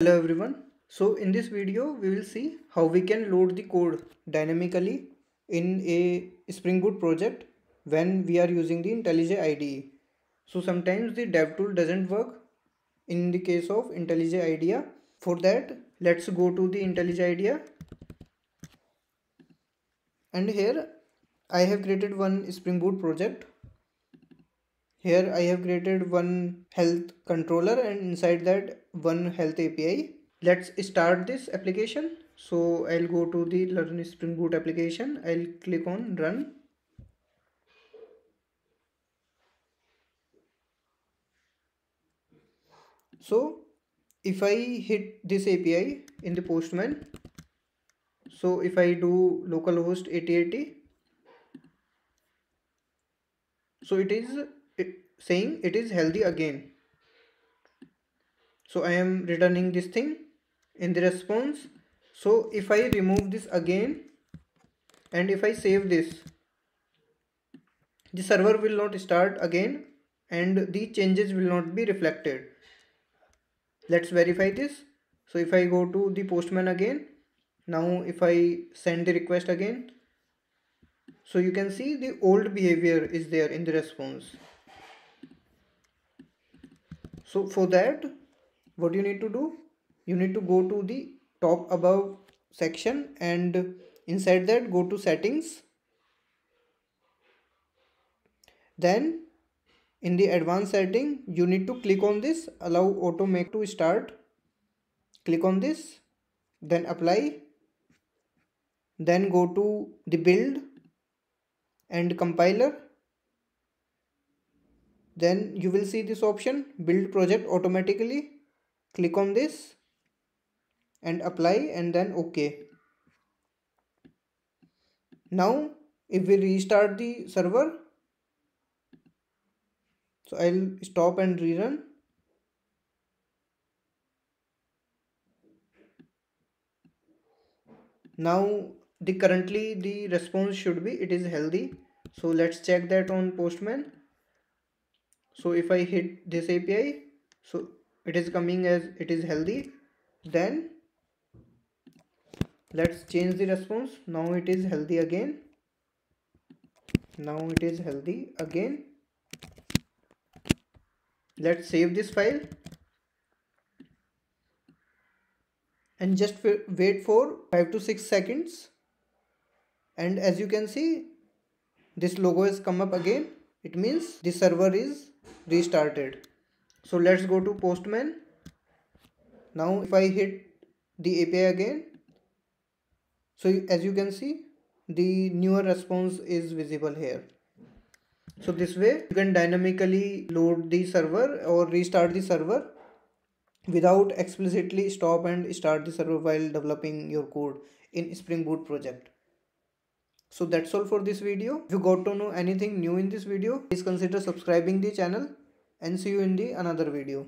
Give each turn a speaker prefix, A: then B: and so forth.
A: Hello everyone. So in this video we will see how we can load the code dynamically in a Spring Boot project when we are using the IntelliJ IDE. So sometimes the dev tool doesn't work in the case of IntelliJ IDEA. For that let's go to the IntelliJ IDEA and here I have created one Spring Boot project here I have created one health controller and inside that one health API let's start this application. So I'll go to the learn spring boot application. I'll click on run. So if I hit this API in the postman so if I do localhost 8080 so it is it, saying it is healthy again. So I am returning this thing in the response. So if I remove this again and if I save this the server will not start again and the changes will not be reflected. Let's verify this. So if I go to the postman again now if I send the request again so you can see the old behavior is there in the response so for that what you need to do? You need to go to the top above section and inside that go to settings. Then in the advanced setting you need to click on this. Allow auto make to start. Click on this then apply. Then go to the build and compiler then you will see this option build project automatically. Click on this and apply and then ok. Now if we restart the server so I'll stop and rerun. Now the currently the response should be it is healthy. So let's check that on postman so if I hit this API so it is coming as it is healthy then let's change the response. Now it is healthy again. Now it is healthy again. Let's save this file. And just wait for 5 to 6 seconds. And as you can see this logo has come up again it means the server is restarted. So let's go to postman. Now if i hit the api again so as you can see the newer response is visible here. So this way you can dynamically load the server or restart the server without explicitly stop and start the server while developing your code in spring boot project so that's all for this video. If you got to know anything new in this video please consider subscribing the channel and see you in the another video